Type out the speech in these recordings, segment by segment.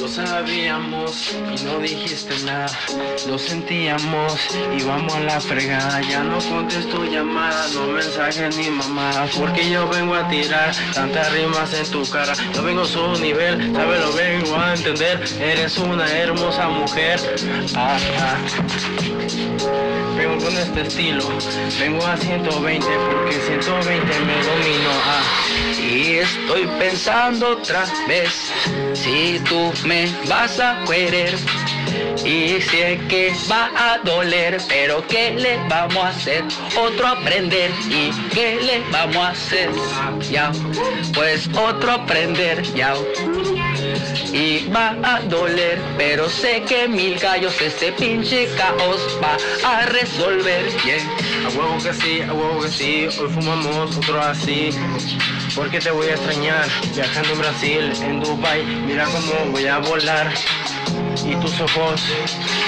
Lo sabíamos y no dijiste nada. Lo sentíamos y vamos a la fregada. Ya no contesto llamadas, no mensajes ni mamadas. Porque yo vengo a tirar tantas rimas en tu cara. Yo vengo a su nivel, sabes lo vengo a entender. Eres una hermosa mujer. Vengo con este estilo, vengo a 120 porque 120 me domino. Ah. Estoy pensando otra vez si tú me vas a querer. Y sé que va a doler, pero ¿qué le vamos a hacer? Otro aprender. ¿Y qué le vamos a hacer? Ya, pues otro aprender. Ya. Y va a doler, pero sé que mil gallos este pinche caos va a resolver. Yeah. A huevo que sí, a huevo que sí, hoy fumamos otro así. Porque te voy a extrañar, viajando en Brasil, en Dubai, mira cómo voy a volar. Y tus ojos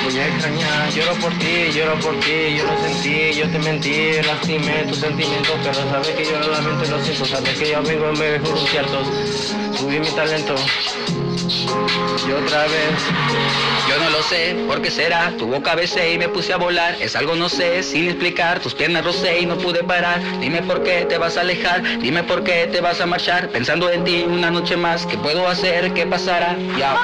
voy a extrañar, lloro por ti, lloro por ti, yo lo sentí, yo te mentí, lastimé tus sentimientos, pero sabes que yo realmente lo siento, sabes que yo vengo en mejor conciertos, subí mi talento. Y otra vez, Yo no lo sé, ¿por qué será? Tu boca besé y me puse a volar. Es algo no sé, sin explicar. Tus piernas rocé y no pude parar. Dime por qué te vas a alejar. Dime por qué te vas a marchar. Pensando en ti una noche más. ¿Qué puedo hacer? ¿Qué pasará? Ya.